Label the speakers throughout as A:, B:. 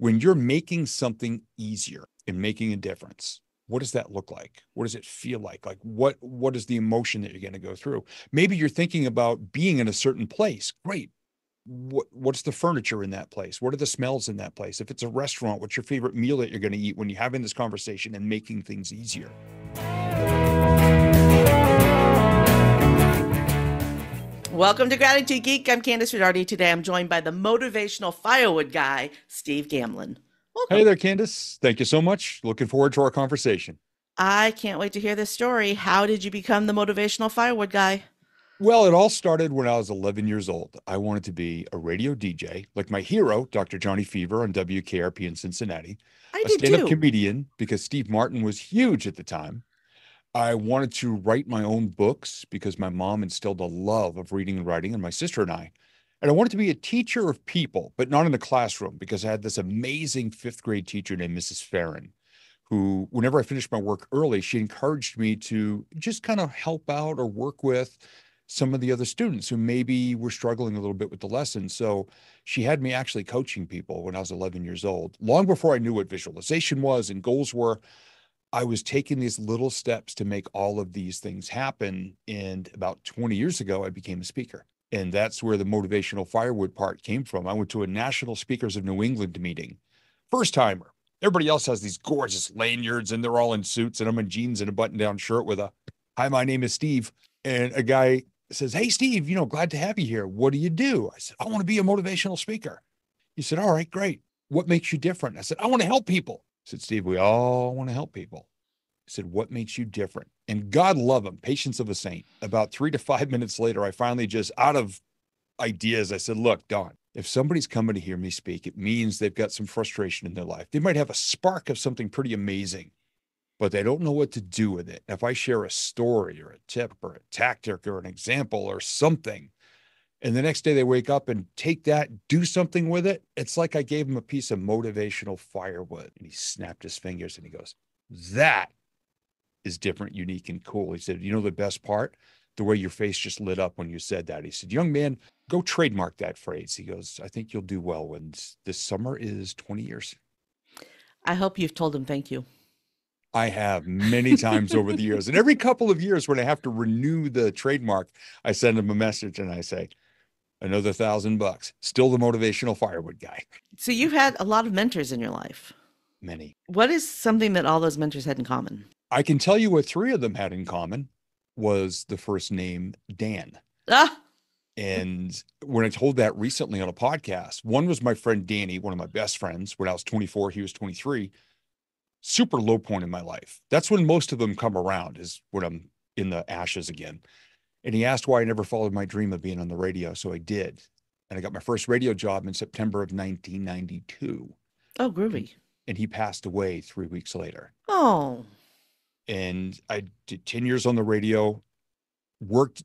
A: when you're making something easier and making a difference, what does that look like? What does it feel like? Like what what is the emotion that you're going to go through? Maybe you're thinking about being in a certain place. Great. What what's the furniture in that place? What are the smells in that place? If it's a restaurant what's your favorite meal that you're going to eat when you're having this conversation and making things easier
B: Welcome to Gratitude Geek. I'm Kandas Rodarte. Today I'm joined by the motivational firewood guy, Steve Gamlin.
A: Welcome. Hey there, Kandas. Thank you so much. Looking forward to our conversation.
B: I can't wait to hear this story. How did you become the motivational firewood guy?
A: Well, it all started when I was 11 years old. I wanted to be a radio DJ, like my hero, Dr. Johnny Fever on WKRP in Cincinnati.
B: I
A: a
B: did
A: stand-up
B: too.
A: comedian because Steve Martin was huge at the time. I wanted to write my own books because my mom instilled a love of reading and writing, and my sister and I. And I wanted to be a teacher of people, but not in the classroom because I had this amazing fifth grade teacher named Mrs. Farron, who, whenever I finished my work early, she encouraged me to just kind of help out or work with some of the other students who maybe were struggling a little bit with the lesson. So she had me actually coaching people when I was 11 years old, long before I knew what visualization was and goals were. I was taking these little steps to make all of these things happen. And about 20 years ago, I became a speaker. And that's where the motivational firewood part came from. I went to a National Speakers of New England meeting, first timer. Everybody else has these gorgeous lanyards and they're all in suits, and I'm in jeans and a button down shirt with a, Hi, my name is Steve. And a guy says, Hey, Steve, you know, glad to have you here. What do you do? I said, I want to be a motivational speaker. He said, All right, great. What makes you different? I said, I want to help people. Said, Steve, we all want to help people. I said, What makes you different? And God love him, patience of a saint. About three to five minutes later, I finally just out of ideas, I said, Look, Don, if somebody's coming to hear me speak, it means they've got some frustration in their life. They might have a spark of something pretty amazing, but they don't know what to do with it. If I share a story or a tip or a tactic or an example or something, and the next day they wake up and take that, do something with it, it's like I gave him a piece of motivational firewood. And he snapped his fingers and he goes, That is different, unique, and cool. He said, You know, the best part? The way your face just lit up when you said that. He said, Young man, go trademark that phrase. He goes, I think you'll do well when this summer is 20 years.
B: I hope you've told him thank you.
A: I have many times over the years. And every couple of years, when I have to renew the trademark, I send him a message and I say, another thousand bucks. Still the motivational firewood guy.
B: So you've had a lot of mentors in your life.
A: Many.
B: What is something that all those mentors had in common?
A: I can tell you what three of them had in common was the first name Dan.
B: Ah,
A: And when I told that recently on a podcast, one was my friend Danny, one of my best friends. When I was 24, he was 23. Super low point in my life. That's when most of them come around, is when I'm in the ashes again. And he asked why I never followed my dream of being on the radio. So I did. And I got my first radio job in September of 1992.
B: oh, groovy.
A: And he passed away three weeks later.
B: Oh,
A: and I did 10 years on the radio, worked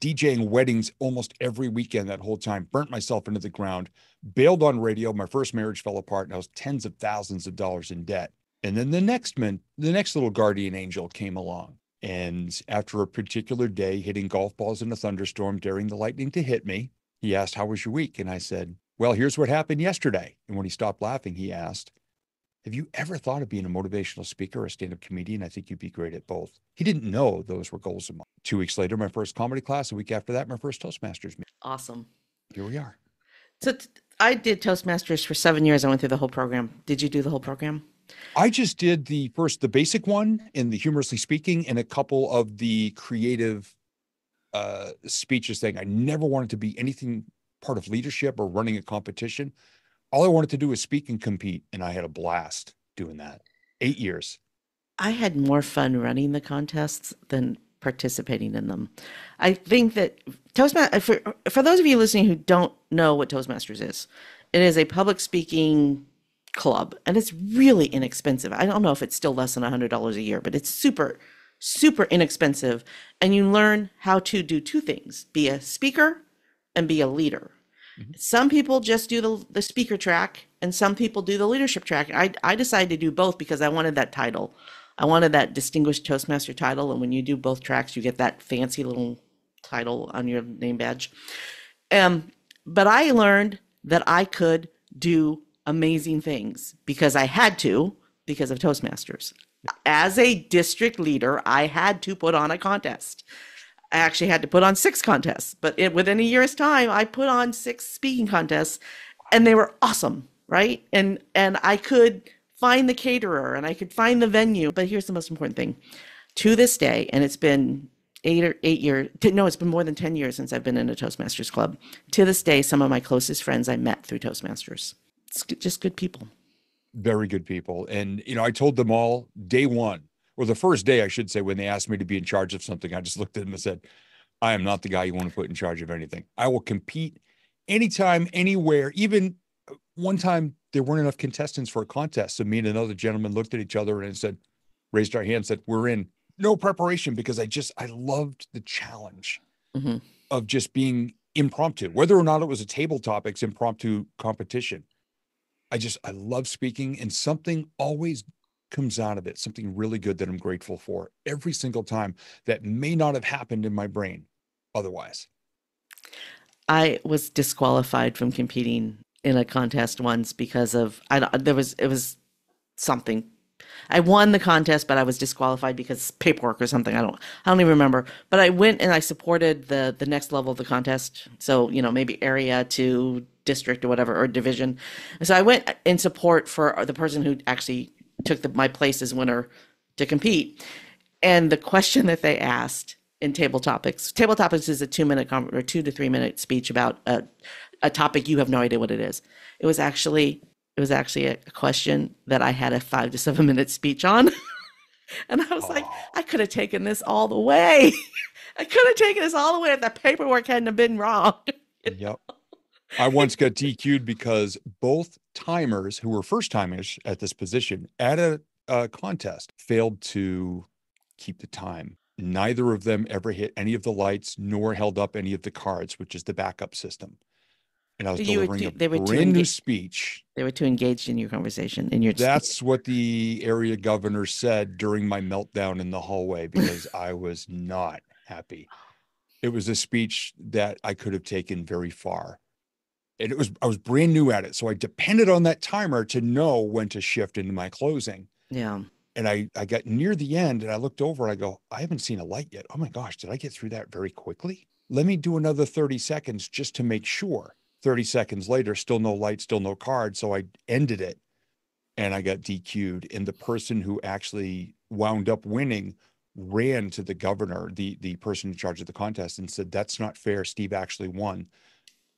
A: DJing weddings almost every weekend that whole time, burnt myself into the ground, bailed on radio. My first marriage fell apart, and I was tens of thousands of dollars in debt. And then the next man, the next little guardian angel came along. And after a particular day hitting golf balls in a thunderstorm, daring the lightning to hit me, he asked, How was your week? And I said, Well, here's what happened yesterday. And when he stopped laughing, he asked, have you ever thought of being a motivational speaker or a stand up comedian? I think you'd be great at both. He didn't know those were goals of mine. Two weeks later, my first comedy class. A week after that, my first Toastmasters meeting.
B: awesome.
A: Here we are.
B: So t- I did Toastmasters for seven years. I went through the whole program. Did you do the whole program?
A: I just did the first, the basic one in the humorously speaking and a couple of the creative uh, speeches thing. I never wanted to be anything part of leadership or running a competition. All I wanted to do was speak and compete. And I had a blast doing that. Eight years.
B: I had more fun running the contests than participating in them. I think that Toastmasters, for, for those of you listening who don't know what Toastmasters is, it is a public speaking club and it's really inexpensive. I don't know if it's still less than $100 a year, but it's super, super inexpensive. And you learn how to do two things be a speaker and be a leader. Some people just do the, the speaker track and some people do the leadership track. I, I decided to do both because I wanted that title. I wanted that distinguished Toastmaster title. And when you do both tracks, you get that fancy little title on your name badge. Um, but I learned that I could do amazing things because I had to because of Toastmasters. As a district leader, I had to put on a contest. I actually had to put on six contests, but it, within a year's time, I put on six speaking contests, and they were awesome, right? And and I could find the caterer and I could find the venue. But here's the most important thing: to this day, and it's been eight or eight years. No, it's been more than ten years since I've been in a Toastmasters club. To this day, some of my closest friends I met through Toastmasters. It's just good people.
A: Very good people, and you know, I told them all day one or the first day, I should say, when they asked me to be in charge of something, I just looked at them and said, I am not the guy you want to put in charge of anything. I will compete anytime, anywhere. Even uh, one time, there weren't enough contestants for a contest. So me and another gentleman looked at each other and said, raised our hands, said, We're in. No preparation because I just, I loved the challenge mm-hmm. of just being impromptu, whether or not it was a table topics impromptu competition. I just, I love speaking and something always comes out of it, something really good that I'm grateful for every single time that may not have happened in my brain otherwise.
B: I was disqualified from competing in a contest once because of I there was it was something I won the contest, but I was disqualified because paperwork or something. I don't, I don't even remember. But I went and I supported the the next level of the contest. So you know, maybe area to district or whatever or division. And so I went in support for the person who actually took the, my place as winner to compete. And the question that they asked in table topics, table topics is a two minute or two to three minute speech about a, a topic you have no idea what it is. It was actually it was actually a question that I had a five to seven minute speech on. and I was like, I could have taken this all the way. I could have taken this all the way if the paperwork hadn't have been wrong.
A: Yep. I once got DQ'd because both timers who were first timers at this position at a, a contest failed to keep the time. Neither of them ever hit any of the lights nor held up any of the cards, which is the backup system. And I was you delivering too, a brand new speech.
B: They were too engaged in your conversation. In your
A: that's what the area governor said during my meltdown in the hallway because I was not happy. It was a speech that I could have taken very far and it was I was brand new at it, so I depended on that timer to know when to shift into my closing.
B: Yeah.
A: And I I got near the end and I looked over and I go, I haven't seen a light yet. Oh my gosh, did I get through that very quickly? Let me do another 30 seconds just to make sure. 30 seconds later, still no light, still no card. So I ended it and I got DQ'd. And the person who actually wound up winning ran to the governor, the the person in charge of the contest, and said, That's not fair. Steve actually won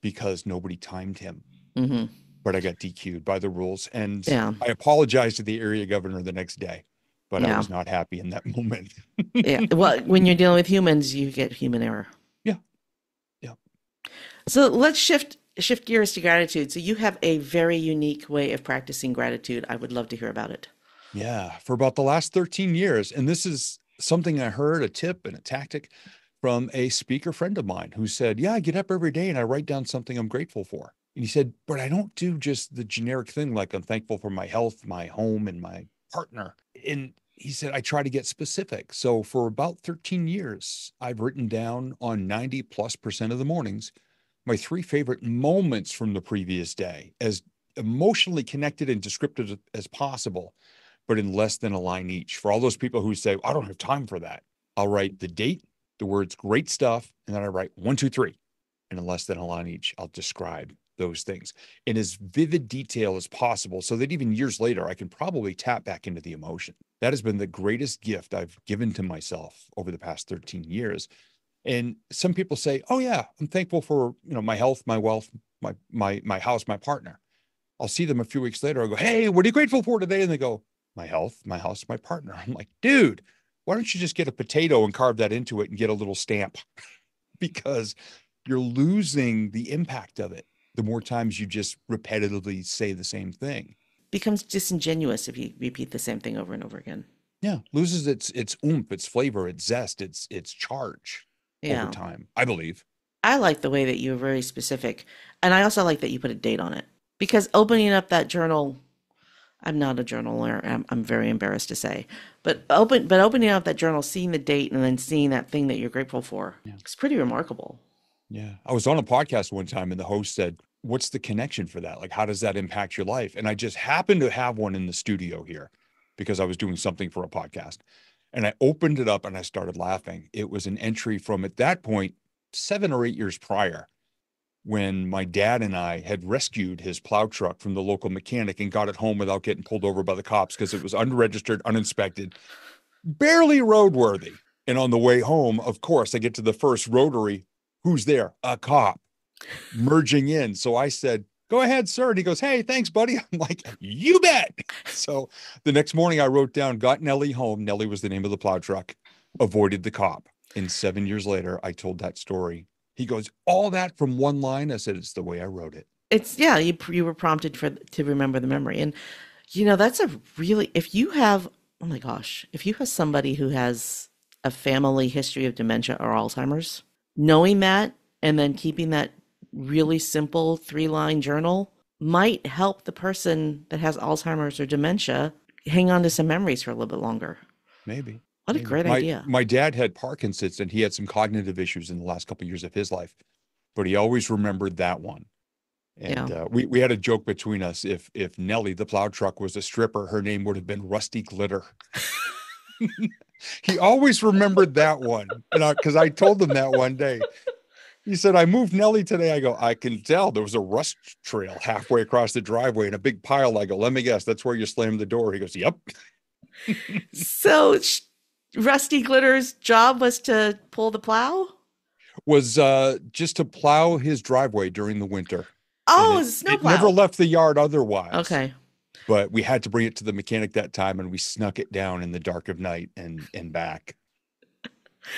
A: because nobody timed him. Mm-hmm. But I got DQ'd by the rules, and yeah. I apologized to the area governor the next day. But yeah. I was not happy in that moment.
B: yeah, well, when you're dealing with humans, you get human error.
A: Yeah, yeah.
B: So let's shift shift gears to gratitude. So you have a very unique way of practicing gratitude. I would love to hear about it.
A: Yeah, for about the last 13 years, and this is something I heard a tip and a tactic from a speaker friend of mine who said, Yeah, I get up every day and I write down something I'm grateful for. And he said, But I don't do just the generic thing like I'm thankful for my health, my home, and my partner. And he said, I try to get specific. So for about 13 years, I've written down on 90 plus percent of the mornings my three favorite moments from the previous day as emotionally connected and descriptive as possible, but in less than a line each. For all those people who say, I don't have time for that, I'll write the date, the words great stuff, and then I write one, two, three. And in less than a line each, I'll describe those things in as vivid detail as possible so that even years later, I can probably tap back into the emotion. That has been the greatest gift I've given to myself over the past 13 years. And some people say, "Oh yeah, I'm thankful for you know my health, my wealth, my my my house, my partner." I'll see them a few weeks later. I go, "Hey, what are you grateful for today?" And they go, "My health, my house, my partner." I'm like, "Dude, why don't you just get a potato and carve that into it and get a little stamp? because you're losing the impact of it the more times you just repetitively say the same thing.
B: Becomes disingenuous if you repeat the same thing over and over again.
A: Yeah, loses its its oomph, its flavor, its zest, its its charge yeah. over time. I believe.
B: I like the way that you were very specific, and I also like that you put a date on it because opening up that journal I'm not a journaler. I'm, I'm very embarrassed to say, but open, but opening up that journal, seeing the date, and then seeing that thing that you're grateful for, yeah. it's pretty remarkable.
A: Yeah, I was on a podcast one time, and the host said, what's the connection for that? Like, how does that impact your life? And I just happened to have one in the studio here because I was doing something for a podcast. And I opened it up and I started laughing. It was an entry from at that point, seven or eight years prior, when my dad and I had rescued his plow truck from the local mechanic and got it home without getting pulled over by the cops because it was unregistered, uninspected, barely roadworthy. And on the way home, of course, I get to the first rotary. Who's there? A cop merging in. So I said, Go ahead, sir. And he goes, Hey, thanks, buddy. I'm like, You bet. So the next morning I wrote down, got Nellie home. Nellie was the name of the plow truck, avoided the cop. And seven years later, I told that story. He goes, All that from one line. I said, It's the way I wrote it.
B: It's yeah, you you were prompted for to remember the memory. And you know, that's a really if you have oh my gosh, if you have somebody who has a family history of dementia or Alzheimer's, knowing that and then keeping that really simple three line journal might help the person that has Alzheimer's or dementia hang on to some memories for a little bit longer.
A: Maybe.
B: What a great
A: my,
B: idea.
A: My dad had Parkinson's and he had some cognitive issues in the last couple of years of his life, but he always remembered that one. And
B: Yeah.
A: uh, we we had a joke between us. If if Nellie the plow truck was a stripper, her name would have been Rusty Glitter. he always remembered that one, and because I, told him that one day, he said, "I moved Nellie today." I go, "I can tell there was a rust trail halfway across the driveway and a big pile." I go, "Let me guess, that's where you slammed the door." He goes, "Yep."
B: So Rusty Glitter's job was to pull the plow?
A: Was uh, just to plow his driveway during the winter.
B: Oh,
A: And it,
B: a
A: it never left the yard otherwise.
B: Okay.
A: but we had to bring it to the mechanic that time and we snuck it down in the dark of night and and back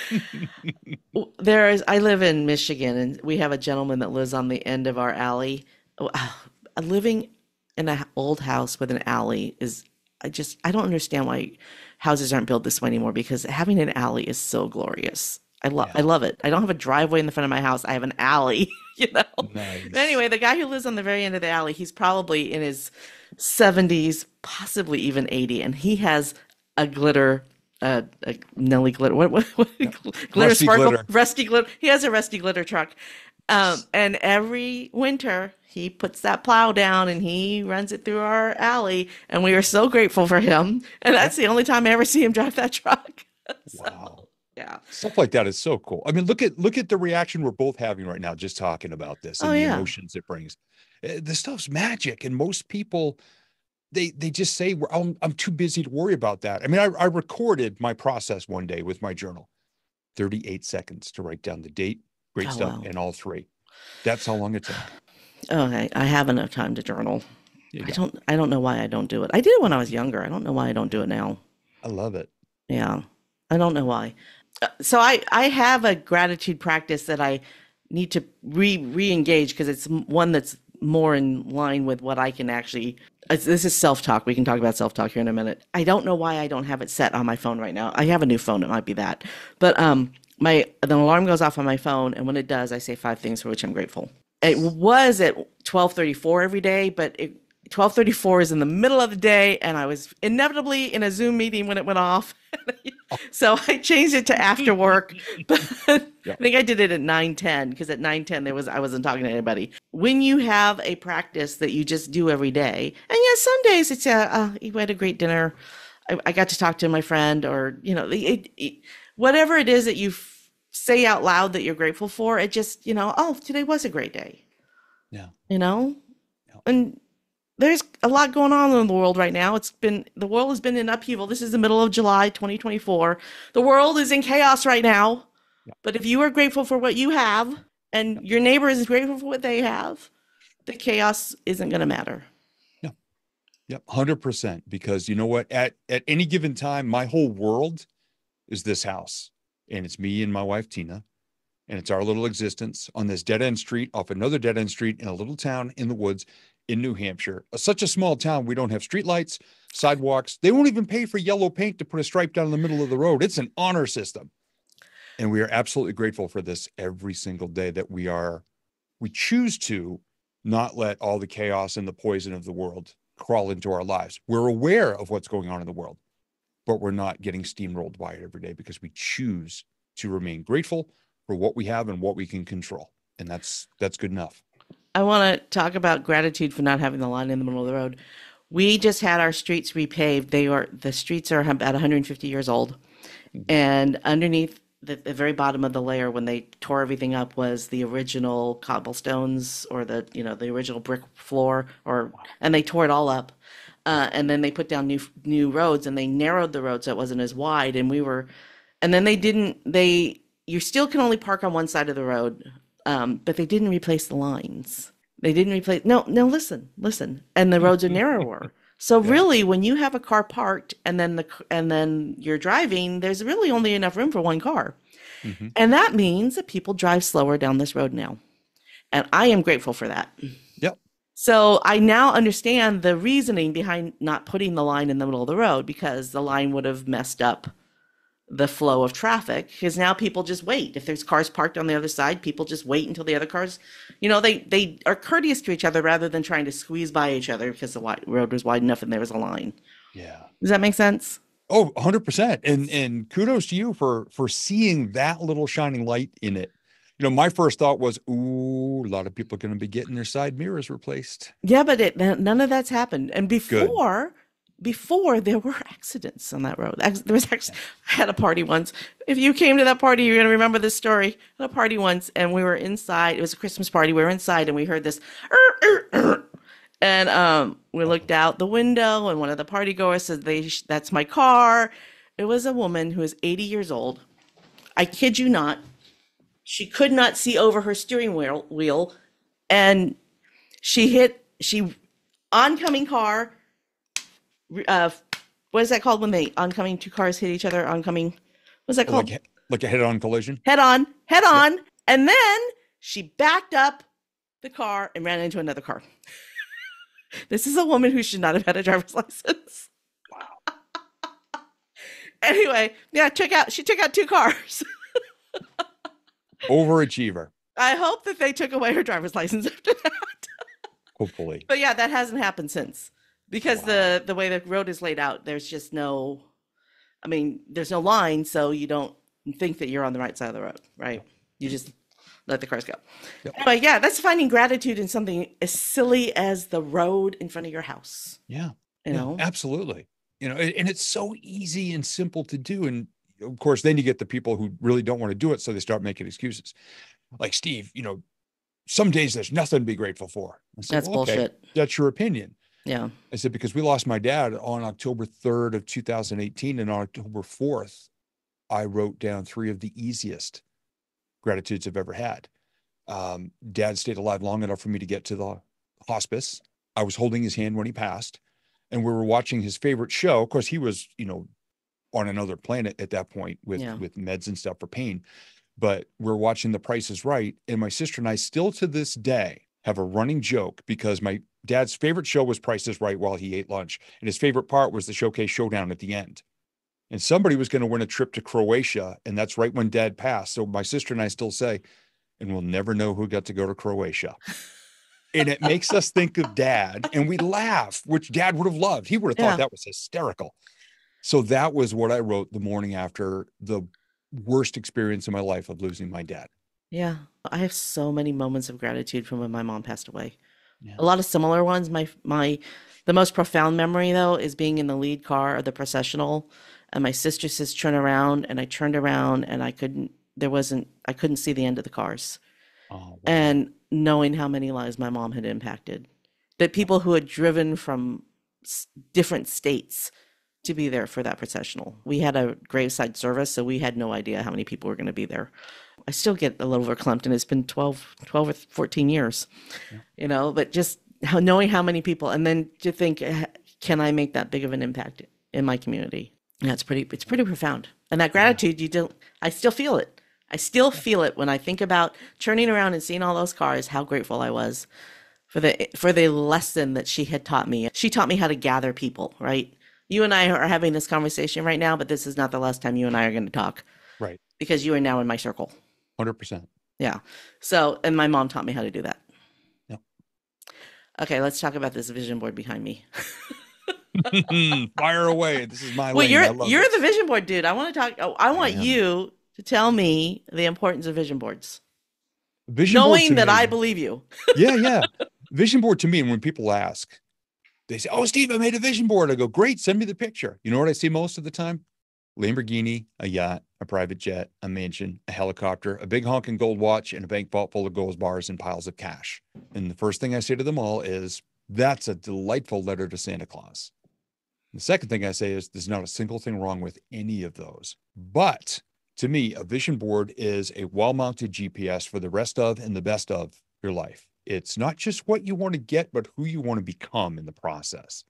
B: There is, I live in Michigan and we have a gentleman that lives on the end of our alley. Living in an old house with an alley is, I just, I don't understand why houses aren't built this way anymore because having an alley is so glorious. I love, I love it. I don't have a driveway in the front of my house. I have an alley, you know?
A: nice
B: But anyway, the guy who lives on the very end of the alley, he's probably in his 70s, possibly even 80, and he has a glitter, uh, a Nellie glitter, what, what, what glitter
A: Rusty
B: sparkle,
A: glitter.
B: rusty glitter. He has a rusty glitter truck. Um, and every winter he puts that plow down and he runs it through our alley, and we are so grateful for him. And that's the only time I ever see him drive that truck. So,
A: wow
B: yeah.
A: stuff like that is so cool i mean look at look at the reaction we're both having right now just talking about this and
B: Oh,
A: the
B: yeah.
A: emotions it brings Eh, the stuff's magic and most people they they just say I'm, I'm too busy to worry about that i mean I, I recorded my process one day with my journal 38 seconds to write down the date great
B: Oh,
A: stuff
B: wow.
A: and all three that's how long it took
B: Okay. I have enough time to journal. I don't I don't know why I don't do it. I did it when I was younger. I don't know why I don't do it now.
A: i love it
B: Yeah. I don't know why. Uh, So I I have a gratitude practice that I need to re re-engage because it's one that's more in line with what I can actually this is self-talk. We can talk about self-talk here in a minute. I don't know why I don't have it set on my phone right now. I have a new phone, it might be that. But um my the alarm goes off on my phone and when it does, I say five things for which I'm grateful. It was at 12:34 every day, but it 12:34 is in the middle of the day and I was inevitably in a Zoom meeting when it went off. so I changed it to after work. But
A: Yeah.
B: I think I did it at 9:10 because at 9:10 there was I wasn't talking to anybody. When you have a practice that you just do every day, and yes, some days it's a uh, you had a great dinner. I, I got to talk to my friend, or you know, it, it, whatever it is that you f- say out loud that you're grateful for. It just you know, oh, today was a great day.
A: Yeah.
B: You know,
A: Yeah.
B: and there's a lot going on in the world right now. It's been the world has been in upheaval. This is the middle of July 2024. The world is in chaos right now.
A: Yeah.
B: But if you are grateful for what you have and your neighbor is grateful for what they have, the chaos isn't going to matter. Yeah.
A: Yep, hundred percent. Because you know what? At at any given time, my whole world is this house, and it's me and my wife Tina, and it's our little existence on this dead end street off another dead end street in a little town in the woods in New Hampshire. Such a small town, we don't have streetlights, sidewalks. They won't even pay for yellow paint to put a stripe down the middle of the road. It's an honor system, and we are absolutely grateful for this every single day that we are. We choose to not let all the chaos and the poison of the world crawl into our lives. We're aware of what's going on in the world, but we're not getting steamrolled by it every day because we choose to remain grateful for what we have and what we can control. And that's that's good enough.
B: I want to talk about gratitude for not having the line in the middle of the road. We just had our streets repaved. They are the streets are about 150 years old, mm-hmm. and underneath the, the very bottom of the layer, when they tore everything up, was the original cobblestones or the you know the original brick floor, or and they tore it all up. Uh, and then they put down new new roads and they narrowed the road so it wasn't as wide and we were and then they didn't they you still can only park on one side of the road um, but they didn't replace the lines. They didn't replace no no listen listen. And the roads are narrower. So really when you have a car parked and then the and then you're driving there's really only enough room for one car.
A: Mhm.
B: and that means that people drive slower down this road now. And i am grateful for that. So I now understand the reasoning behind not putting the line in the middle of the road because the line would have messed up the flow of traffic. Because now people just wait. If there's cars parked on the other side, people just wait until the other cars, you know, they they are courteous to each other rather than trying to squeeze by each other because the wide, road was wide enough and there was a line.
A: Yeah.
B: Does that make sense?
A: Oh, 100%. And and kudos to you for for seeing that little shining light in it. You know, my first thought was, ooh, a lot of people are going to be getting their side mirrors replaced.
B: Yeah, but it none of that's happened. And before, before there were accidents on that road. There was actually, I had a party once. If you came to that party, you're gonna remember this story. I had a party once, and we were inside. It was a Christmas party. We were inside, and we heard this, "Er, er, er." and um, we looked out the window, and one of the party goers said, "They, that's my car." It was a woman who was 80 years old. I kid you not. She could not see over her steering wheel, wheel and she hit she oncoming car uh what is that called when they oncoming two cars hit each other oncoming what's that called?
A: Like like a head-on collision.
B: head on head on and then she backed up the car and ran into another car. This is a woman who should not have had a driver's license.
A: Wow.
B: anyway yeah took out she took out two cars
A: Overachiever,
B: i hope that they took away her driver's license after that
A: hopefully.
B: But yeah, that hasn't happened since because the the way the road is laid out, there's just no. I mean, there's no line, so you don't think that you're on the right side of the road, right? You just let the cars go.
A: Yep.
B: But yeah, that's finding gratitude in something as silly as the road in front of your house.
A: Yeah.
B: You
A: yeah,
B: know,
A: absolutely. You know, and it's so easy and simple to do. And of course, then you get the people who really don't want to do it. So they start making excuses. Like Steve, you know, some days there's nothing to be grateful for. Said,
B: that's
A: "Well, okay,
B: bullshit.
A: That's your opinion.
B: Yeah,
A: I said, because we lost my dad on October 3rd of 2018 and on October 4th, I wrote down three of the easiest gratitudes I've ever had. Um, dad stayed alive long enough for me to get to the hospice. I was holding his hand when he passed and we were watching his favorite show. Of course, he was, you know, on another planet at that point with,
B: Yeah.
A: with meds and stuff for pain. But we're watching The Price is Right. And my sister and I still to this day have a running joke because my dad's favorite show was Price is Right while he ate lunch. And his favorite part was the showcase showdown at the end. And somebody was going to win a trip to Croatia. And that's right when dad passed. So my sister and I still say, and we'll never know who got to go to Croatia. and it makes us think of dad and we laugh, which dad would have loved. He would have thought
B: Yeah.
A: that was hysterical. So that was what I wrote the morning after the worst experience in my life of losing my dad.
B: yeah. I have so many moments of gratitude from when my mom passed away.
A: Yeah.
B: A lot of similar ones. My my the most profound memory though is being in the lead car of the processional and my sister says turn around and I turned around and I couldn't there wasn't I couldn't see the end of the cars.
A: Oh, wow.
B: And knowing how many lives my mom had impacted. That people who had driven from different states to be there for that processional. We had a graveside service, so we had no idea how many people were going to be there. I still get a little verklempt, and it's been 12, 12 or 14 years, you know, but just how, knowing how many people, and then to think, eh, can I make that big of an impact in my community? That's pretty, it's pretty profound. And that gratitude, you don't, I still feel it. I still feel it when I think about turning around and seeing all those cars, how grateful I was for the for the lesson that she had taught me. She taught me how to gather people, right? You and I are having this conversation right now, but this is not the last time you and I are going to talk
A: right.
B: because you are now in my circle.
A: 100%.
B: Yeah. So, and my mom taught me how to do that.
A: Yep.
B: Okay, let's talk about this vision board behind me.
A: Fire away. This is my
B: Well,
A: lane.
B: You're you're
A: this.
B: the vision board dude. I want to talk. Oh, I want
A: am.
B: you to tell me the importance of vision boards.
A: Vision board
B: knowing
A: to
B: that
A: me-
B: I believe you.
A: yeah, yeah. Vision board to me, and when people ask, they say, "Oh, Steve, I made a vision board." I go, "Great, send me the picture." You know what I see most of the time? Lamborghini, a yacht, a private jet, a mansion, a helicopter, a big honking gold watch, and a bank vault full of gold bars and piles of cash. And the first thing I say to them all is, "That's a delightful letter to Santa Claus." The second thing I say is, "There's not a single thing wrong with any of those." But to me, a vision board is a well-mounted GPS for the rest of and the best of your life. It's not just what you want to get, but who you want to become in the process.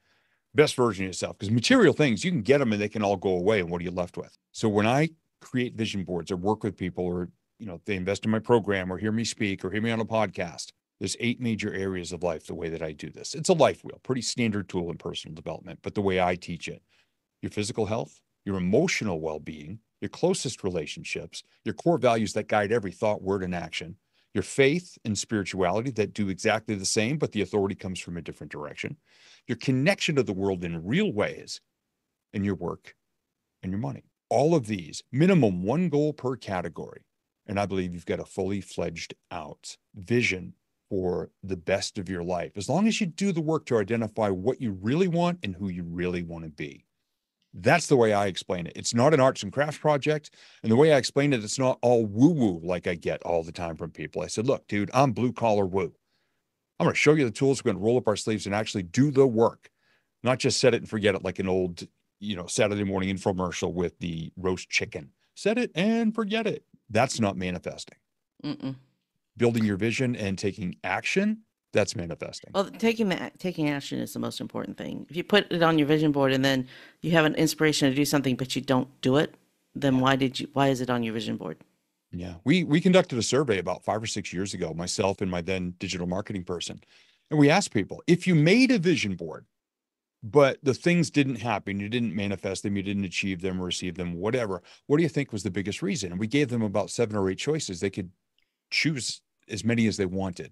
A: Best version of yourself. Because material things, you can get them and they can all go away. And what are you left with? So when I create vision boards or work with people or, you know, they invest in my program or hear me speak or hear me on a podcast, there's eight major areas of life the way that I do this. It's a life wheel, pretty standard tool in personal development, but the way I teach it, your physical health, your emotional well-being, your closest relationships, your core values that guide every thought, word, and action, your faith and spirituality that do exactly the same, but the authority comes from a different direction, your connection to the world in real ways, and your work and your money. All of these, minimum one goal per category. And I believe you've got a fully fledged out vision for the best of your life, as long as you do the work to identify what you really want and who you really want to be. That's the way I explain it. It's not an arts and crafts project. And the way I explain it, it's not all woo woo like I get all the time from people. I said, look, dude, I'm blue collar woo. I'm going to show you the tools. We're going to roll up our sleeves and actually do the work, not just set it and forget it like an old, you know, Saturday morning infomercial with the roast chicken. Set it and forget it. That's not manifesting.
B: Mm-mm.
A: Building your vision and taking action, that's manifesting.
B: Well, taking the taking action is the most important thing. If you put it on your vision board and then you have an inspiration to do something, but you don't do it, then why did you? Why is it on your vision board?
A: Yeah. We we conducted a survey about 5 or 6 years ago, myself and my then digital marketing person. And we asked people, if you made a vision board but the things didn't happen, you didn't manifest them, you didn't achieve them or receive them, whatever. What do you think was the biggest reason? And we gave them about 7 or 8 choices. They could choose as many as they wanted.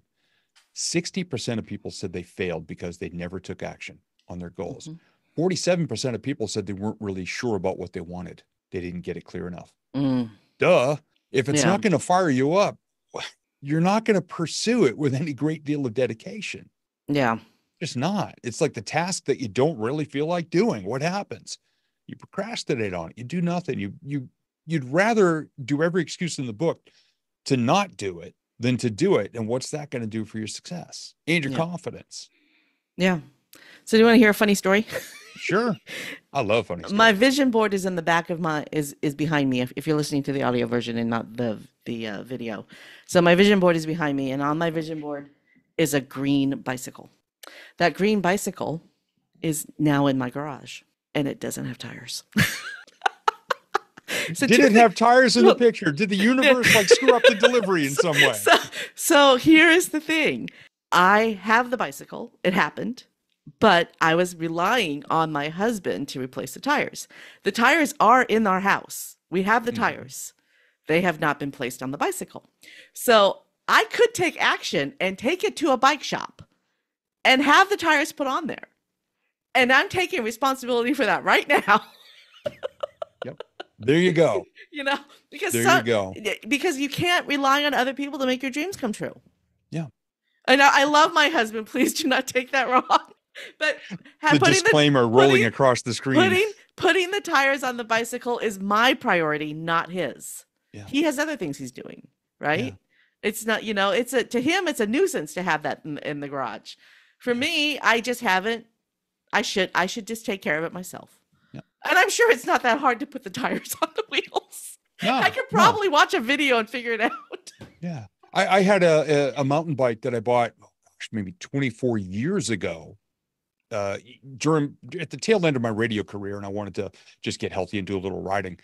A: 60% of people said they failed because they never took action on their goals.
B: Mhm.
A: 47% of people said they weren't really sure about what they wanted. They didn't get it clear enough
B: Mm,
A: duh. If it's
B: Yeah.
A: not going to fire you up, you're not going to pursue it with any great deal of dedication.
B: yeah,
A: Just not. It's like the task that you don't really feel like doing. What happens? You procrastinate on it. You do nothing. You you you'd rather do every excuse in the book to not do it than to do it. And what's that going to do for your success and your
B: Yeah.
A: confidence?
B: yeah. So, do you want to hear a funny story?
A: Sure. I love funny stuff.
B: My vision board is in the back of my is is behind me. If, if you're listening to the audio version and not the the uh, video, so my vision board is behind me, and on my vision board is a green bicycle. That green bicycle is now in my garage, and it doesn't have tires. so
A: Did it have tires in the picture? Did the universe like screw up the delivery in some way?
B: So, so here is the thing. I have the bicycle. It happened, but I was relying on my husband to replace the tires. The tires are in our house. We have the
A: Mhm.
B: tires. They have not been placed on the bicycle. So I could take action and take it to a bike shop and have the tires put on there. And I'm taking responsibility for that right now.
A: There you go.
B: you know, because
A: There
B: some,
A: you go.
B: Because you can't rely on other people to make your dreams come true.
A: Yeah.
B: And I, I love my husband. Please do not take that wrong. But
A: the
B: putting the
A: disclaimer rolling
B: putting-
A: across the screen.
B: putting putting the tires on the bicycle is my priority, not his.
A: Yeah.
B: He has other things he's doing, right?
A: Yeah.
B: It's not, you know, it's a to him it's a nuisance to have that in, in the garage. For me, I just haven't. I should I should just take care of it myself.
A: Yeah.
B: And I'm sure it's not that hard to put the tires on the wheels.
A: No,
B: I could
A: no.
B: probably watch a video and figure it out.
A: Yeah. I, I had a, a a mountain bike that I bought oh gosh, maybe 24 years ago. Uh, during at the tail end of my radio career, and I wanted to just get healthy and do a little riding.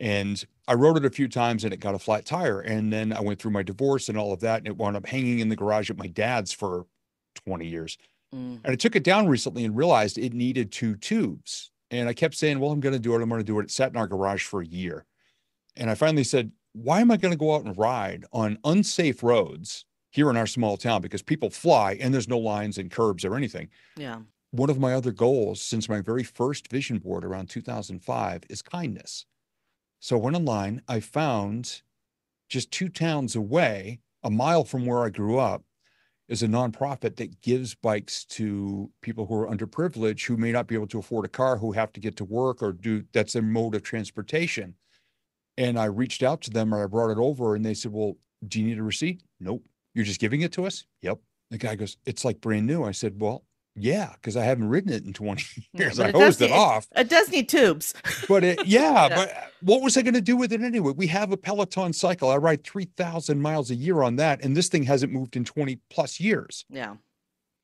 A: And I rode it a few times and it got a flat tire. And then I went through my divorce and all of that, and it wound up hanging in the garage at my dad's for 20 years.
B: Mm,
A: And I took it down recently and realized it needed two tubes. And I kept saying, well, I'm going to do it. I'm going to do it. It sat in our garage for a year. And I finally said, why am I going to go out and ride on unsafe roads here in our small town? Because people fly and there's no lines and curbs or anything.
B: Yeah.
A: One of my other goals since my very first vision board around 2005 is kindness. So I went online, I found just two towns away a mile from where I grew up is a nonprofit that gives bikes to people who are underprivileged who may not be able to afford a car, who have to get to work or do that's their mode of transportation. And I reached out to them or I brought it over and they said, Well, do you need a receipt? Nope. You're just giving it to us? Yep. The guy goes, It's like brand new. I said, Well, yeah, because I haven't ridden it in 20 years.
B: but
A: I
B: it
A: hosed it off.
B: It does need tubes.
A: But it, yeah,
B: Yeah.
A: but uh, what was I going to do with it anyway? We have a Peloton cycle. I ride 3,000 miles a year on that. And this thing hasn't moved in 20 plus years.
B: Yeah.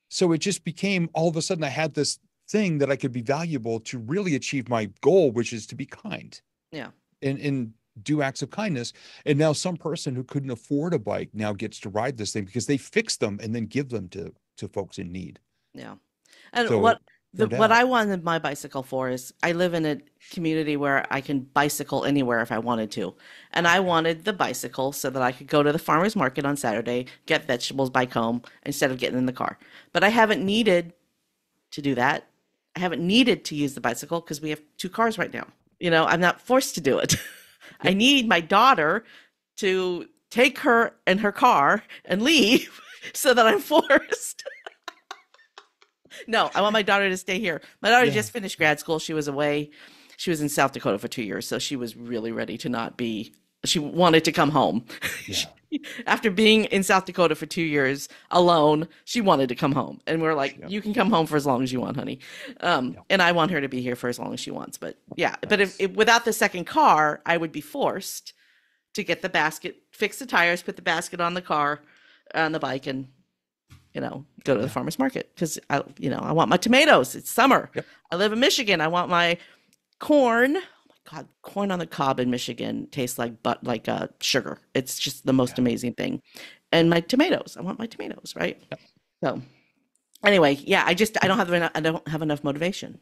A: So it just became all of a sudden I had this thing that I could be valuable to really achieve my goal, which is to be kind.
B: Yeah.
A: And, and do acts of kindness. And now some person who couldn't afford a bike now gets to ride this thing because they fix them and then give them to, to folks in need.
B: Yeah. And
A: So,
B: what the, what. I wanted my bicycle for is I live in a community where I can bicycle anywhere if I wanted to. And I wanted the bicycle so that I could go to the farmer's market on Saturday, get vegetables, bike home instead of getting in the car. But I haven't needed to do that. I haven't needed to use the bicycle because we have two cars right now. You know, I'm not forced to do it. I need my daughter to take her and her car and leave so that I'm forced. No, I want my daughter to stay here. My daughter
A: Yeah.
B: just finished grad school. She was away. She was in South Dakota for two years, so she was really ready to not be. She wanted to come home.
A: Yeah.
B: After being in South Dakota for two years alone, she wanted to come home, and we're like,
A: Yeah.
B: "You can come home for as long as you want, honey." Um,
A: Yeah.
B: And I want her to be here for as long as she wants. But yeah, but if, if without the second car, I would be forced to get the basket, fix the tires, put the basket on the car, on the bike, and you know, go to the farmer's market because I, you know, I want my tomatoes. It's summer.
A: Yep.
B: I live in Michigan. I want my corn. Oh my God, corn on the cob in Michigan tastes like but like uh, sugar. It's just the most
A: Yeah.
B: amazing thing. And my tomatoes. I want my tomatoes, right?
A: Yep.
B: So, anyway, yeah, I just I don't have enough. I don't have enough motivation.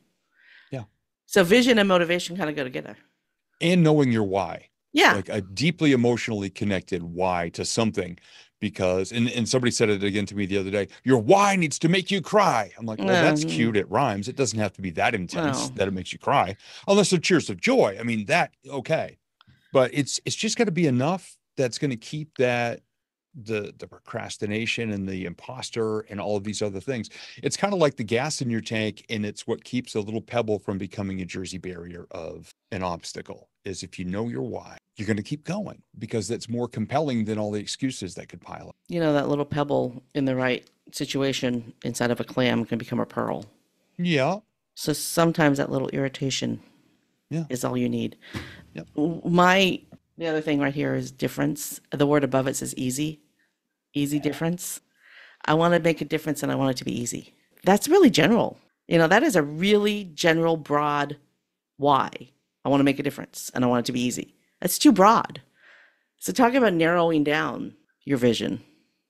A: Yeah.
B: So vision and motivation kind of go together.
A: And knowing your why.
B: Yeah.
A: like a deeply emotionally connected why to something because and, and somebody said it again to me the other day your why needs to make you cry i'm like well that's
B: Mhm.
A: cute it rhymes it doesn't have to be that intense
B: No.
A: that it makes you cry unless they're cheers of joy i mean that okay but it's it's just got to be enough that's going to keep that the the procrastination and the imposter and all of these other things it's kind of like the gas in your tank and it's what keeps a little pebble from becoming a jersey barrier of an obstacle is if you know your why you're going to keep going because that's more compelling than all the excuses that could pile up
B: You know, that little pebble in the right situation inside of a clam can become a pearl.
A: yeah
B: So sometimes that little irritation
A: Yeah.
B: is all you need.
A: Yep.
B: My the other thing right here is difference. The word above it says easy. Easy difference. I want to make a difference and I want it to be easy. That's really general. You know, that is a really general broad why. I want to make a difference and I want it to be easy. That's too broad. So talk about narrowing down your vision.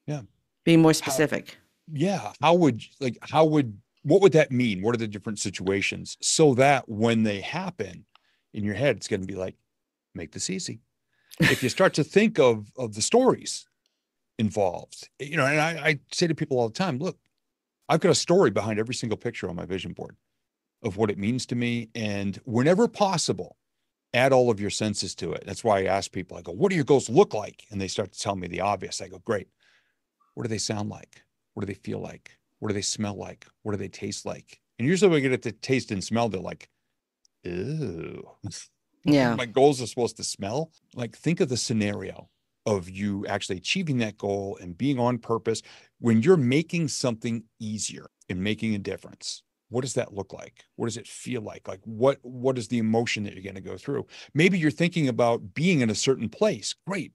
A: Yeah.
B: Being more specific.
A: yeah how would like how would what would that mean what are the different situations so that when they happen in your head it's going to be like make this easy if you start to think of of the stories involved you know and I, I say to people all the time look i've got a story behind every single picture on my vision board of what it means to me and whenever possible add all of your senses to it that's why i ask people i go what do your goals look like and they start to tell me the obvious i go great what do they sound like what do they feel like? What do they smell like? What do they taste like? And usually we get it to taste and smell, they're like, ew.
B: Yeah.
A: My goals are supposed to smell. Like think of the scenario of you actually achieving that goal and being on purpose when you're making something easier and making a difference. What does that look like? What does it feel like? Like what what is the emotion that you're going to go through? Maybe you're thinking about being in a certain place. Great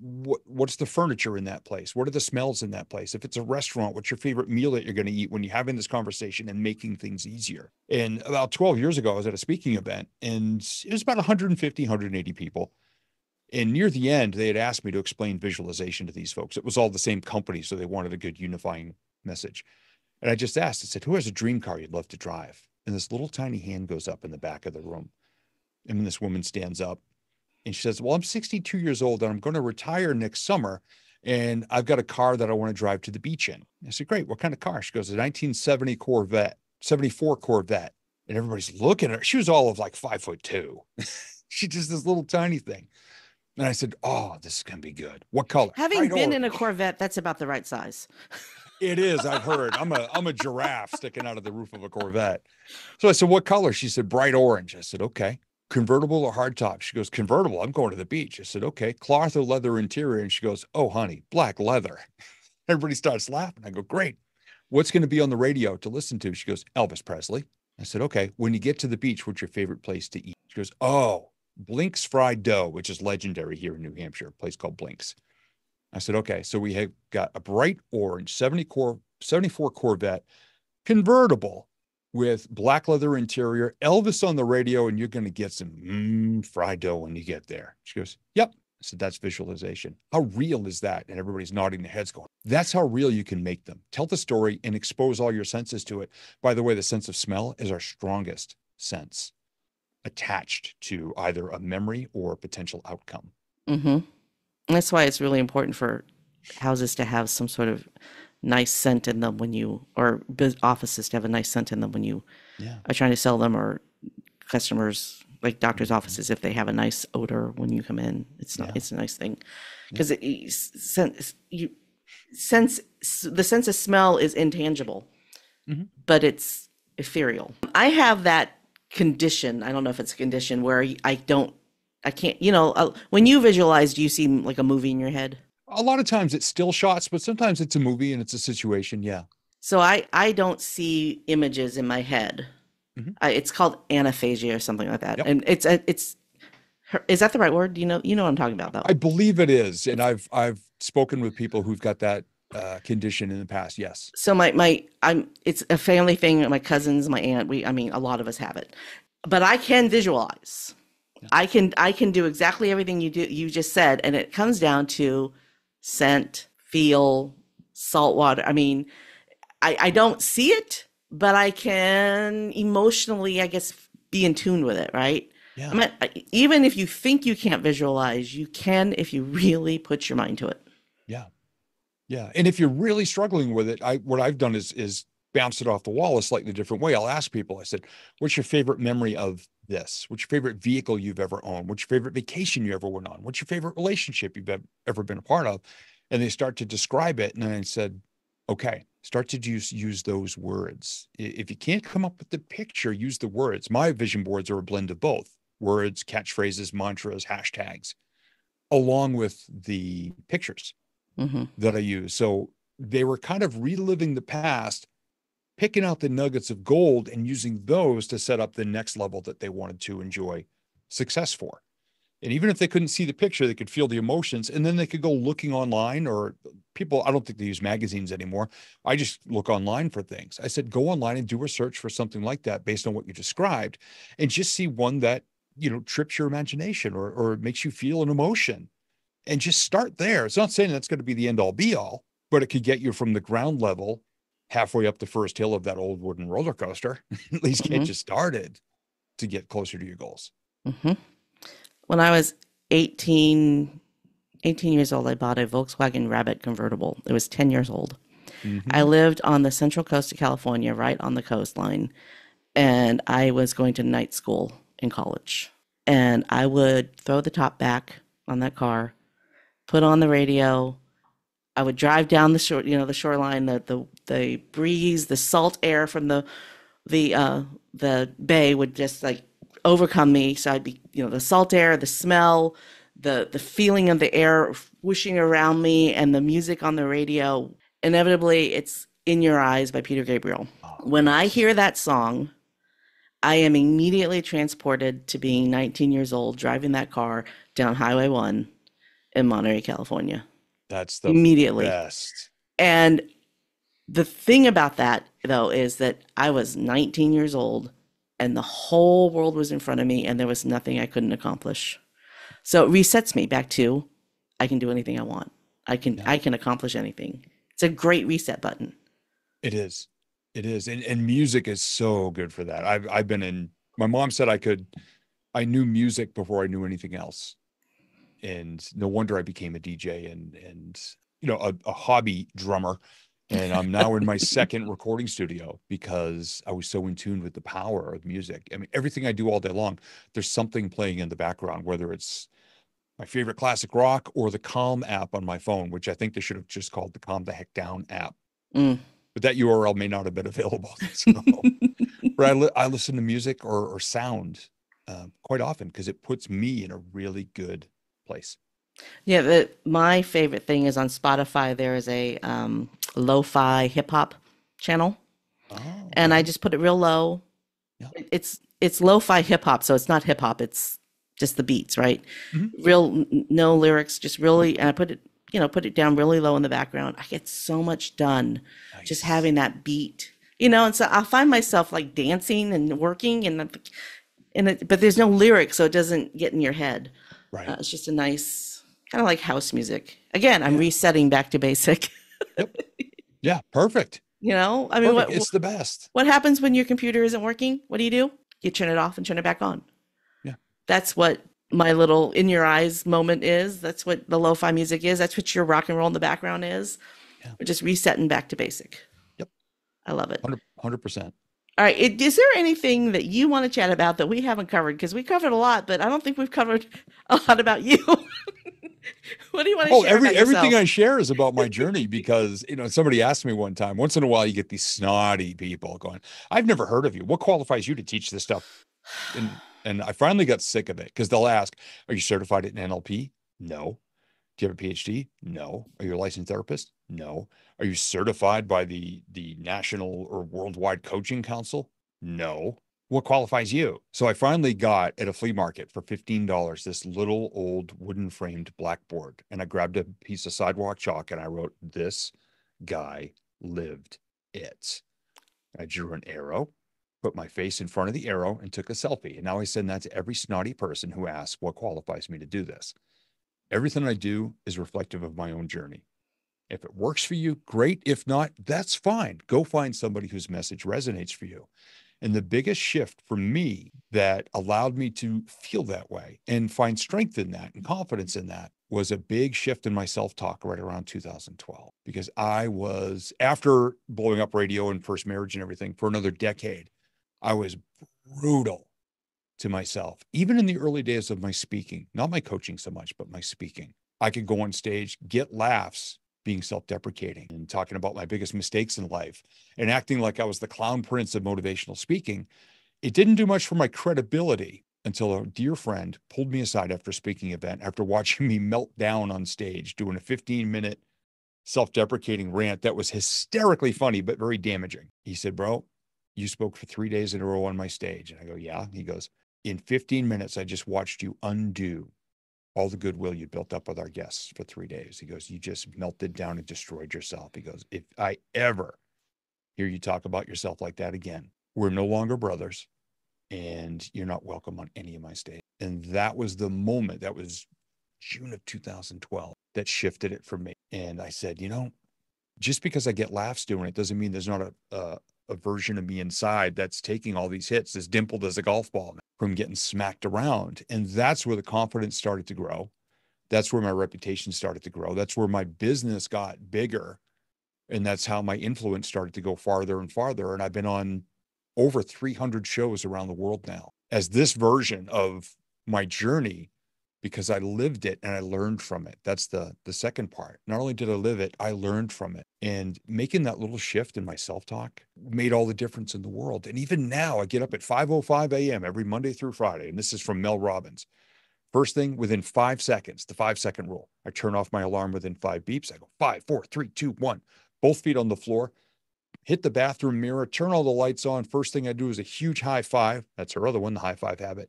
A: what what's the furniture in that place? What are the smells in that place? If it's a restaurant what's your favorite meal that you're going to eat when you're having this conversation and making things easier? And about 12 years ago i was at a speaking event and it was about 150 180 people. And near the end they had asked me to explain visualization to these folks. It was all the same company so they wanted a good unifying message. And i just asked i said who has a dream car you'd love to drive? And this little tiny hand goes up in the back of the room. And this woman stands up and she says, Well, I'm 62 years old and I'm going to retire next summer. And I've got a car that I want to drive to the beach in. I said, Great. What kind of car? She goes, A 1970 Corvette, 74 Corvette. And everybody's looking at her. She was all of like five foot two. She's just this little tiny thing. And I said, Oh, this is going to be good. What color?
B: Having
A: Bright
B: been in a. Corvette, that's about the right size.
A: It is. I've heard. I'm a I'm a giraffe sticking out of the roof of a Corvette. So I said, "What color?" She said, "Bright orange." I said, "Okay." Convertible or hardtop? She goes, "Convertible." I'm going to the beach. I said, "Okay." Cloth or leather interior? And she goes, "Oh, honey, black leather." Everybody starts laughing. I go, "Great." What's going to be on the radio to listen to? She goes, "Elvis Presley." I said, "Okay." When you get to the beach, what's your favorite place to eat? She goes, "Oh, Blink's Fried Dough, which is legendary here in New Hampshire, a place called Blink's." I said, okay, so we have got a bright orange 70 Cor- 74 Corvette convertible with black leather interior, Elvis on the radio, and you're going to get some mm, fried dough when you get there. She goes, yep. Said, that's visualization. How real is that? And everybody's nodding their heads, going, that's how real you can make them. Tell the story and expose all your senses to it. By the way, the sense of smell is our strongest sense attached to either a memory or a potential outcome.
B: Mm-hmm. That's why it's really important for houses to have some sort of nice scent in them when you, or offices to have a nice scent in them when you
A: Yeah.
B: are trying to sell them, or customers like doctors' offices if they have a nice odor when you come in. It's not.
A: Yeah.
B: It's a nice thing because it sense you sense the sense of smell is intangible,
A: Mhm.
B: but it's ethereal. I have that condition. I don't know if it's a condition where I don't. I can't. You know, uh, when you visualize, do you see like a movie in your head?
A: A lot of times it's still shots, but sometimes it's a movie and it's a situation. Yeah.
B: So I I don't see images in my head.
A: Mhm.
B: I, it's called anaphasia or something like that,
A: Yep.
B: and it's a, it's. Is that the right word? Do you know you know what I'm talking about though?
A: I believe it is. And I've I've spoken with people who've got that uh, condition in the past. Yes.
B: so my my I'm it's a family thing. My cousins, my aunt, we I mean a lot of us have it, but I can visualize. I can I can do exactly everything you do you just said, and it comes down to scent, feel, salt water. I mean, I I don't see it, but I can emotionally, I guess, be in tune with it, right?
A: Yeah.
B: I mean, even if you think you can't visualize, you can if you really put your mind to it.
A: Yeah. Yeah. And if you're really struggling with it, I what I've done is is bounce it off the wall a slightly different way. I'll ask people, I said, what's your favorite memory of this? What's your favorite vehicle you've ever owned? What's your favorite vacation you ever went on? What's your favorite relationship you've ever been a part of? And they start to describe it. And then I said, okay, start to use use those words. If you can't come up with the picture, use the words. My vision boards are a blend of both words, catchphrases, mantras, hashtags, along with the pictures
B: hmm
A: that I use. So they were kind of reliving the past, picking out the nuggets of gold and using those to set up the next level that they wanted to enjoy success for. And even if they couldn't see the picture, they could feel the emotions and then they could go looking online or people, I don't think they use magazines anymore. I just look online for things. I said, go online and do a search for something like that based on what you described and just see one that, you know, trips your imagination or, or makes you feel an emotion and just start there. It's not saying that's going to be the end all be all, but it could get you from the ground level halfway up the first hill of that old wooden roller coaster, at least get
B: Mhm.
A: you started to get closer to your goals.
B: hmm When I was 18, 18 years old, I bought a Volkswagen Rabbit convertible. It was 10 years old. I lived on the central coast of California, right on the coastline, and I was going to night school in college. And I would throw the top back on that car, put on the radio. I would drive down the shore, you know, the shoreline, the the the breeze, the salt air from the the uh the bay would just like overcome me. So I'd be, you know, the salt air, the smell, the the feeling of the air whooshing around me, and the music on the radio. Inevitably, it's "In Your Eyes" by Peter Gabriel. When I hear that song, I am immediately transported to being 19 years old, driving that car down Highway One in Monterey, California.
A: That's the
B: immediately.
A: best.
B: And the thing about that, though, is that I was 19 years old and the whole world was in front of me and there was nothing I couldn't accomplish. So it resets me back to I can do anything I want. I can I can accomplish anything. It's a great reset button.
A: It is. It is. And and music is so good for that. I've I've been in my mom said I could I knew music before I knew anything else. And no wonder I became a DJ and and you know a, a hobby drummer. And I'm now in my second recording studio because I was so in tune with the power of music. I mean, everything I do all day long, there's something playing in the background, whether it's my favorite classic rock, or the Calm app on my phone, which I think they should have just called the Calm the Heck Down app.
B: Mm.
A: But that URL may not have been available. So, but I, li- I listen to music or, or sound uh, quite often because it puts me in a really good place.
B: Yeah, the, my favorite thing is on Spotify. There is a um, lo-fi hip hop channel,
A: Oh,
B: and I just put it real low.
A: Yeah.
B: It- It's it's lo-fi hip hop, so it's not hip hop. It's just the beats, right?
A: Mhm.
B: Real no lyrics, just really. And I put it, you know, put it down really low in the background. I get so much done just having that beat, you know. And so I'll find myself like dancing and working, and and it, but there's no lyrics, so it doesn't get in your head.
A: right.
B: Uh, it's just a nice, kind of like house music. Again, I'm resetting back to basic. yep.
A: yeah, perfect.
B: You know, I mean,
A: Perfect.
B: what
A: it's the best.
B: what happens when your computer isn't working? What do you do? You turn it off and turn it back on.
A: Yeah.
B: That's what my little in your eyes moment is. That's what the lo-fi music is. That's what your rock and roll in the background is.
A: Yeah.
B: We're just resetting back to basic.
A: Yep.
B: I love it.
A: 100 percent.
B: All right. Is there anything that you want to chat about that we haven't covered? Because we covered a lot, but I don't think we've covered a lot about you. what do you want to
A: Oh,
B: share
A: every everything? I share is about my journey because you know somebody asked me one time. Once in a while, you get these snotty people going, "I've never heard of you. What qualifies you to teach this stuff?" And and I finally got sick of it because they'll ask, "Are you certified in NLP?" No. Do you have a PhD? No. Are you a licensed therapist? No. Are you certified by the the National or Worldwide Coaching Council? No. What qualifies you? So I finally got at a flea market for $15 this little old wooden framed blackboard. And I grabbed a piece of sidewalk chalk and I wrote, This guy lived it. I drew an arrow, put my face in front of the arrow, and took a selfie. And now I send that to every snotty person who asks, What qualifies me to do this? Everything I do is reflective of my own journey. If it works for you, great. If not, that's fine. Go find somebody whose message resonates for you. And the biggest shift for me that allowed me to feel that way and find strength in that and confidence in that was a big shift in my self talk right around 2012. Because I was, after blowing up radio and first marriage and everything for another decade, I was brutal to myself, even in the early days of my speaking, not my coaching so much, but my speaking. I could go on stage, get laughs, being self deprecating and talking about my biggest mistakes in life and acting like I was the clown prince of motivational speaking. It didn't do much for my credibility until a dear friend pulled me aside after a speaking event, after watching me melt down on stage, doing a 15 minute self deprecating rant that was hysterically funny, but very damaging. He said, Bro, you spoke for three days in a row on my stage. And I go, Yeah. He goes, In 15 minutes, I just watched you undo all the goodwill you built up with our guests for three days. He goes, You just melted down and destroyed yourself. He goes, If I ever hear you talk about yourself like that again, we're no longer brothers and you're not welcome on any of my stage. And that was the moment, that was June of 2012, that shifted it for me. And I said, You know, just because I get laughs doing it doesn't mean there's not a, a, a version of me inside that's taking all these hits, as dimpled as a golf ball from getting smacked around. And that's where the confidence started to grow. That's where my reputation started to grow. That's where my business got bigger. And that's how my influence started to go farther and farther. And I've been on over 300 shows around the world now as this version of my journey because I lived it and I learned from it. That's the the second part. Not only did I live it, I learned from it. And making that little shift in my self-talk made all the difference in the world. And even now I get up at 5:05 a.m. every Monday through Friday and this is from Mel Robbins. First thing within 5 seconds, the 5 second rule. I turn off my alarm within 5 beeps. I go five, four, three, two, one. Both feet on the floor. Hit the bathroom mirror, turn all the lights on. First thing I do is a huge high five. That's her other one, the high five habit.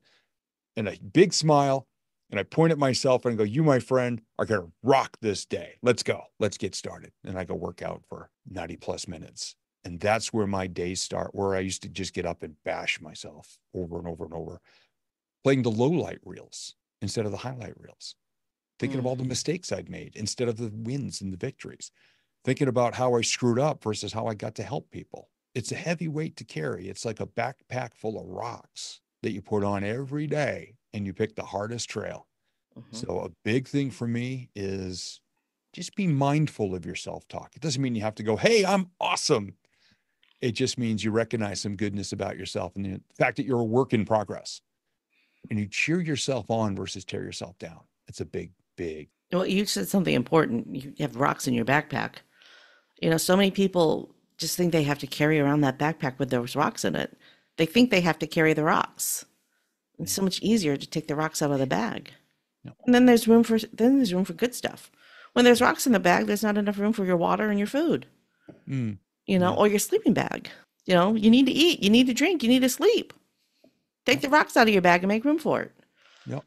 A: And a big smile and I point at myself and I go, You, my friend, are going to rock this day. Let's go. Let's get started. And I go work out for 90 plus minutes. And that's where my days start, where I used to just get up and bash myself over and over and over, playing the low light reels instead of the highlight reels, thinking of all the
B: Mhm.
A: mistakes I'd made instead of the wins and the victories, thinking about how I screwed up versus how I got to help people. It's a heavy weight to carry. It's like a backpack full of rocks that you put on every day and you pick the hardest trail.
B: Mhm.
A: So a big thing for me is just be mindful of your self-talk. It doesn't mean you have to go, "Hey, I'm awesome." It just means you recognize some goodness about yourself and the fact that you're a work in progress. And you cheer yourself on versus tear yourself down. It's a big, big.
B: Well, you said something important. You have rocks in your backpack. You know, so many people just think they have to carry around that backpack with those rocks in it. They think they have to carry the rocks. It's so much easier to take the rocks out of the bag.
A: Yep.
B: And then there's room for then there's room for good stuff. When there's rocks in the bag, there's not enough room for your water and your food.
A: Mm,
B: You know,
A: Yeah.
B: or your sleeping bag. You know, you need to eat, you need to drink, you need to sleep. Take the rocks out of your bag and make room for it.
A: Yep.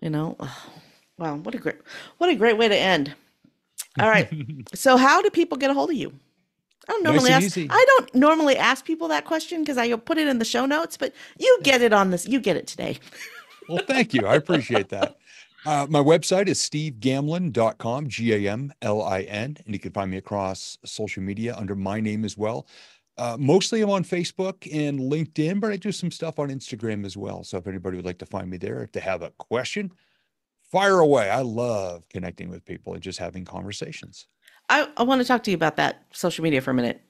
B: You know, wow, what a great, what a great way to end. All right. so, how do people get a hold of you? I don't normally
A: and
B: ask.
A: easy.
B: I don't normally ask people that question because I put it in the show notes, but you get it on this. You get it today.
A: Well, thank you. I appreciate that. Uh, my website is stevegamlin.com, G A M L I N, and you can find me across social media under my name as well. Uh, mostly I'm on Facebook and LinkedIn, but I do some stuff on Instagram as well. So if anybody would like to find me there, if they have a question, fire away. I love connecting with people and just having conversations.
B: I, I want to talk to you about that social media for a minute.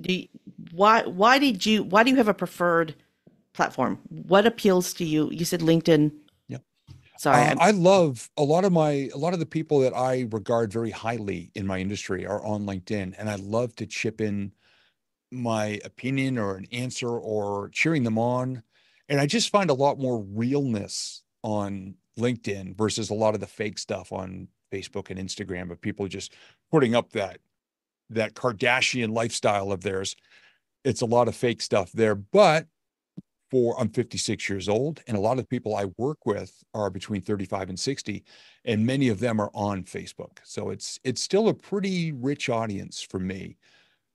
B: Do you, why why did you why do you have a preferred platform? What appeals to you? You said LinkedIn.
A: Yep.
B: Sorry.
A: Uh, I love a lot of my a lot of the people that I regard very highly in my industry are on LinkedIn, and I love to chip in my opinion or an answer or cheering them on. And I just find a lot more realness on LinkedIn versus a lot of the fake stuff on Facebook and Instagram of people just putting up that that Kardashian lifestyle of theirs. It's a lot of fake stuff there, but for I'm 56 years old, and a lot of the people I work with are between 35 and 60, and many of them are on Facebook. So it's it's still a pretty rich audience for me.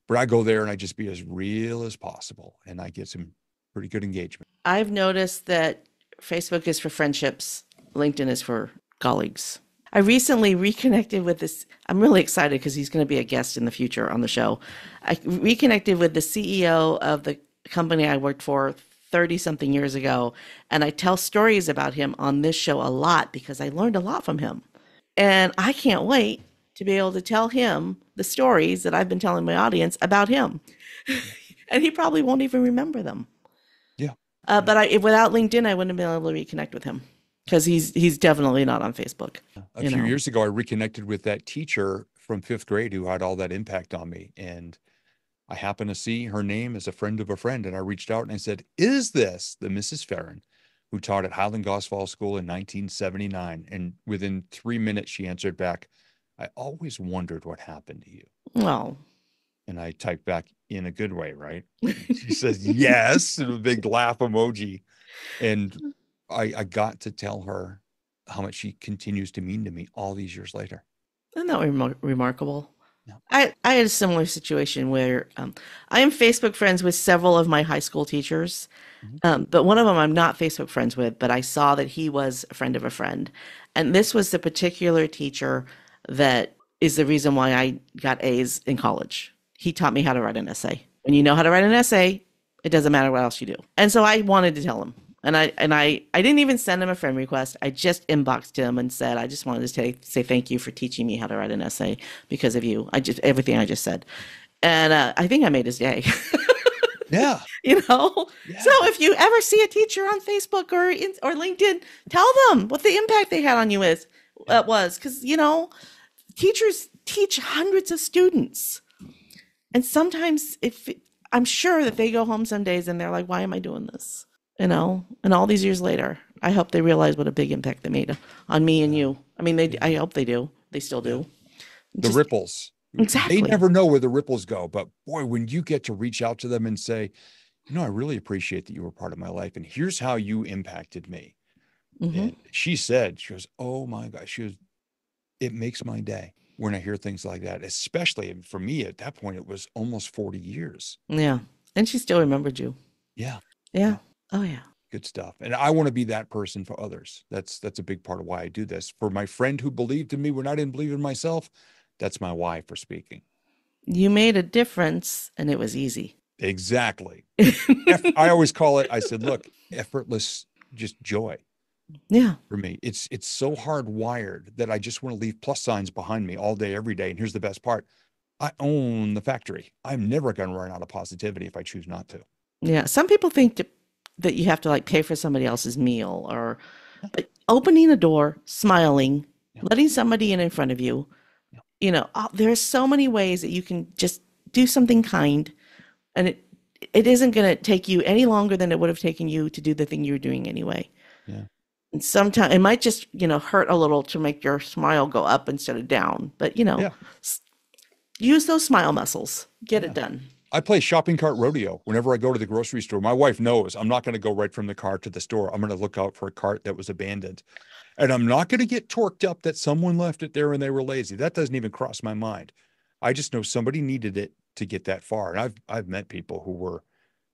A: But I go there and I just be as real as possible, and I get some pretty good engagement.
B: I've noticed that Facebook is for friendships, LinkedIn is for colleagues. I recently reconnected with this. I'm really excited because he's going to be a guest in the future on the show. I reconnected with the CEO of the company I worked for 30 something years ago. And I tell stories about him on this show a lot because I learned a lot from him. And I can't wait to be able to tell him the stories that I've been telling my audience about him. and he probably won't even remember them.
A: Yeah.
B: Uh, but I, if, without LinkedIn, I wouldn't have been able to reconnect with him because he's he's definitely not on Facebook.
A: A few
B: know.
A: years ago, I reconnected with that teacher from fifth grade who had all that impact on me, and I happened to see her name as a friend of a friend, and I reached out and I said, "Is this the Mrs. Farron?" Who taught at Highland Gosfall School in 1979? And within three minutes, she answered back, I always wondered what happened to you.
B: Well,
A: And I typed back in a good way, right? She says, yes, and a big laugh emoji. And I, I got to tell her how much she continues to mean to me all these years later.
B: isn't that remar- remarkable? I, I had a similar situation where um, I am Facebook friends with several of my high school teachers,
A: Mhm.
B: um, but one of them I'm not Facebook friends with, but I saw that he was a friend of a friend. And this was the particular teacher that is the reason why I got A's in college. He taught me how to write an essay. When you know how to write an essay, it doesn't matter what else you do. And so I wanted to tell him. And I and I I didn't even send him a friend request. I just inboxed him and said I just wanted to say, say thank you for teaching me how to write an essay because of you. I just everything I just said. And uh, I think I made his day.
A: Yeah.
B: you know.
A: yeah.
B: So if you ever see a teacher on Facebook or in, or LinkedIn, tell them what the impact they had on you is uh, was because you know teachers teach hundreds of students, and sometimes if I'm sure that they go home some days and they're like, "Why am I doing this?" You know, and all these years later, I hope they realize what a big impact they made on me and you. I mean, they I hope they do. They still do.
A: the
B: Just-
A: ripples.
B: Exactly.
A: They never know where the ripples go. But boy, when you get to reach out to them and say, you know, I really appreciate that you were part of my life. And here's how you impacted me.
B: Mhm.
A: And she said, she goes, Oh my gosh, she goes, it makes my day when I hear things like that, especially for me at that point, it was almost 40 years.
B: Yeah, and she still remembered you.
A: Yeah.
B: Yeah. Oh yeah.
A: Good stuff. And I want to be that person for others. That's that's a big part of why I do this. For my friend who believed in me when I didn't believe in myself, that's my why for speaking.
B: You made a difference and it was easy.
A: Exactly. I always call it, I said, look, effortless just joy.
B: yeah.
A: for me. It's it's so hardwired that I just want to leave plus signs behind me all day, every day. And here's the best part: I own the factory. I'm never going to run out of positivity if I choose not to.
B: Yeah. Some people think that, you have to like pay for somebody else's meal or but opening a door, smiling, letting somebody in in front of you. You know, uh, there's so many ways that you can just do something kind, and it it isn't going to take you any longer than it would have taken you to do the thing you were doing anyway.
A: Yeah.
B: And sometimes it might just you know hurt a little to make your smile go up instead of down, but you know,
A: Yeah.
B: use those smile muscles. Get it done.
A: I play shopping cart rodeo whenever I go to the grocery store. My wife knows I'm not going to go right from the car to the store. I'm going to look out for a cart that was abandoned. And I'm not going to get torqued up that someone left it there and they were lazy. That doesn't even cross my mind. I just know somebody needed it to get that far. And I've I've met people who were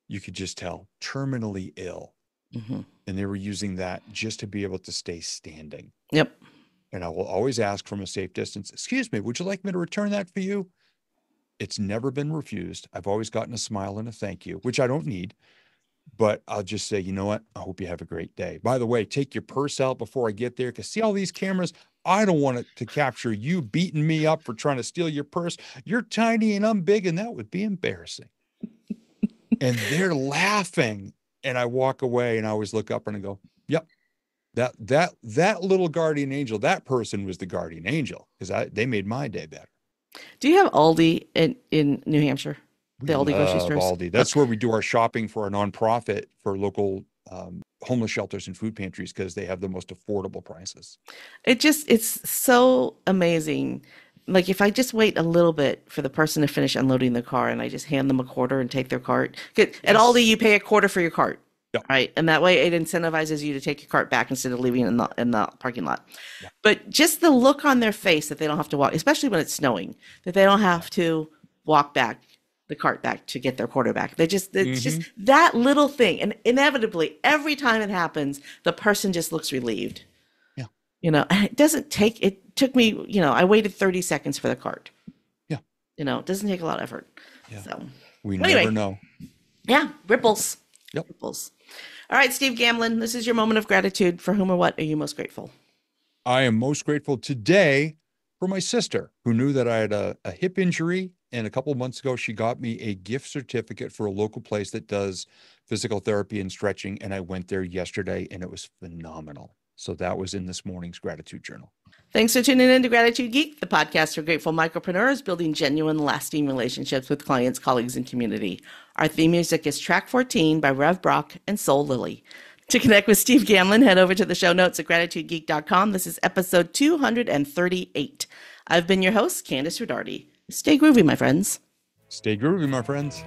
A: you could just tell terminally ill
B: hmm
A: and they were using that just to be able to stay standing.
B: Yep.
A: And I will always ask from a safe distance, excuse me, would you like me to return that for you? It's never been refused. I've always gotten a smile and a thank you, which I don't need. But I'll just say, you know what? I hope you have a great day. By the way, take your purse out before I get there because see all these cameras? I don't want it to capture you beating me up for trying to steal your purse. You're tiny and I'm big, and that would be embarrassing. and they're laughing. And I walk away and I always look up and I go, Yep, that that that little guardian angel that person was the guardian angel because i they made my day better
B: Do you have Aldi in in New Hampshire? The Aldi grocery stores?
A: Aldi. that's where we do our shopping for our nonprofit for local um, homeless shelters and food pantries because they have the most affordable prices
B: It just it's so amazing. Like if I just wait a little bit for the person to finish unloading the car and I just hand them a quarter and take their cart. At
A: Yes.
B: Aldi you pay a quarter for your cart.
A: Yep.
B: Right. And that way it incentivizes you to take your cart back instead of leaving it in the in the parking lot.
A: Yeah.
B: But just the look on their face that they don't have to walk, especially when it's snowing, that they don't have to walk back the cart back to get their quarter back. They just it's just
A: Mm-hmm.
B: that little thing. And inevitably every time it happens, the person just looks relieved Yeah. you know it doesn't take it took me you know i waited 30 seconds for the cart
A: Yeah.
B: you know it doesn't take a lot of effort
A: Yeah.
B: so
A: we
B: Anyway.
A: never know
B: yeah ripples
A: Yep.
B: ripples all right steve gamlin this is your moment of gratitude. For whom or what are you most grateful?
A: I am most grateful today for my sister who knew that i had a, a hip injury and a couple of months ago she got me a gift certificate for a local place that does physical therapy and stretching and i went there yesterday and it was phenomenal. So that was in this morning's gratitude journal.
B: Thanks for tuning in to gratitude geek the podcast for grateful micropreneurs building genuine lasting relationships with clients colleagues and community our theme music is track 14 by rev brock and soul lily to connect with Steve Gamlin, head over to the show notes at gratitudegeek.com. This is episode 238. I've been your host, Kandas Rodarte. Stay groovy, my friends.
A: stay groovy my friends